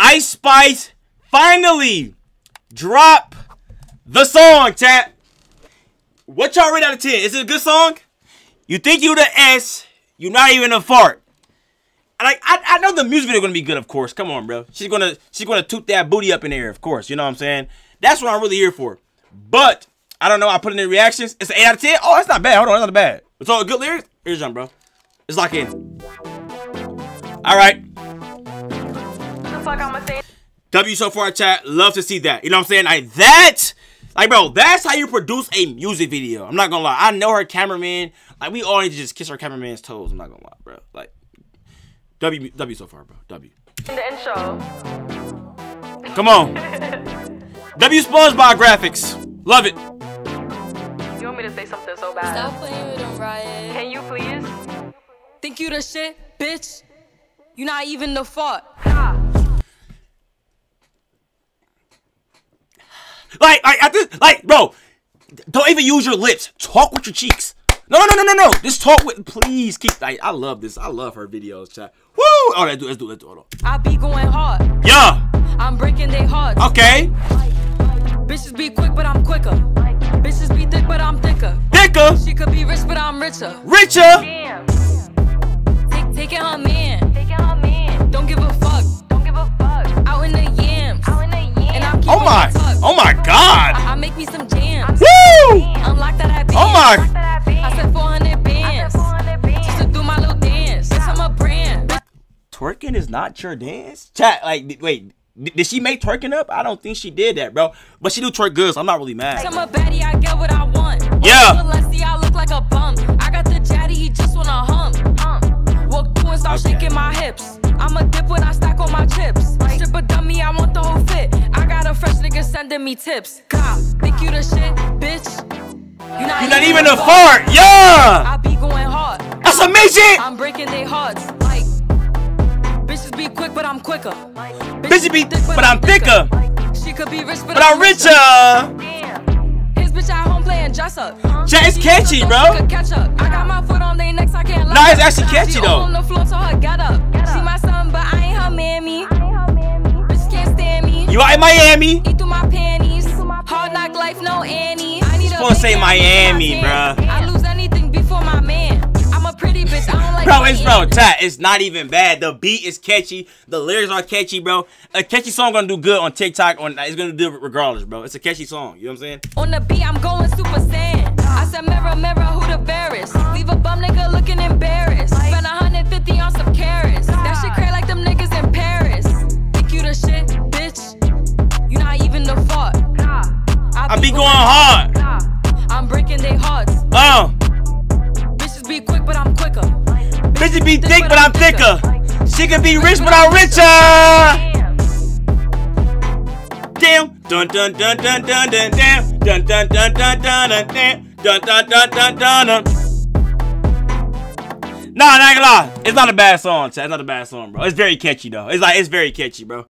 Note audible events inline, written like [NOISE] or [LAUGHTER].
Ice Spice finally drop the song, chat. What y'all rate out of 10? Is it a good song? You think you the S, you're not even a fart. Like I, I know the music video gonna be good, of course. Come on, bro. She's gonna she's gonna toot that booty up in the air, of course. You know what I'm saying? That's what I'm really here for. But I don't know. I put in the reactions. It's an 8 out of 10. Oh, that's not bad. Hold on, that's not bad. It's all good lyrics. Here's jump, bro. It's lock in. All right. W so far chat. Love to see that. You know what I'm saying? Like that. Like, bro, that's how you produce a music video. I'm not gonna lie. I know her cameraman. Like, we all need to just kiss our cameraman's toes. I'm not gonna lie, bro. Like, W, W so far, bro. W. In the intro. Come on. [LAUGHS] w SpongeBob graphics. Love it. You want me to say something so bad? Stop playing with them, Riot. Can you please? Think you the shit, bitch? You not even the fault. Like, like, I think, like, bro, don't even use your lips. Talk with your cheeks. No, no, no, no, no, no. Just talk with. Please keep. I, I love this. I love her videos, chat. Woo! Oh, let's do. Let's do. Let's do. Hold on. I be going hard. Yeah. I'm breaking their hearts. Okay. Bitches be quick, but I'm quicker. Bitches be thick, but I'm thicker. Thicker. She could be rich, but I'm richer. Richer. Damn. Take, taking her man. Taking her man. Don't give a fuck. Don't give a fuck. Out in the yams. Out in the yams. And I'm Oh my. Oh my God. I, I make me some jams. Woo! Unlock that band. Oh my. Lock. I said 400 bands. Just to do my little dance. Bitch, I'm a brand. Twerking is not your dance. Chat. Like, wait. Did she make twerking up? I don't think she did that, bro. But she do twerk good, so I'm not really mad. I'm a baddie, I get what I want. Yeah. Sending me tips. God, think you the shit, bitch? You not, You're not even a fart. Yeah. I be going hard. That's amazing. I'm breaking their hearts. Like, bitches be quick, but I'm quicker. Bitches be thick, but I'm thicker. She could be rich, but, But I'm richer. damn. His bitch at home playing dress up. Chat, it's catchy, bro. Catch up. I got my foot on their necks, I can't Nah, let it's actually catchy, though. on the floor, so her get up. You out in Miami? Eat through my panties. Hard knock life, no Annie. I need supposed to say Miami, bruh. I lose anything before my man. I'm a pretty bitch, I don't like Bro, it's bro, chat. It's not even bad. The beat is catchy. The lyrics are catchy, bro. A catchy song gonna do good on TikTok. On it's gonna do it regardless, bro. It's a catchy song. You know what I'm saying? On the beat, I'm going super saiyan. I be going hard. I'm breaking their hearts. Uh, Bitches be quick, but I'm quicker. bitches be thick, but I'm thicker. She can be rich, but I'm richer. Damn. Dun dun dun dun dun dun damn. Dun dun dun dun dun dun damn. Dun dun dun dun dun dun. Nah, not gonna lie. It's not a bad song. It's not a bad song, bro. It's very catchy though. It's like it's very catchy, bro.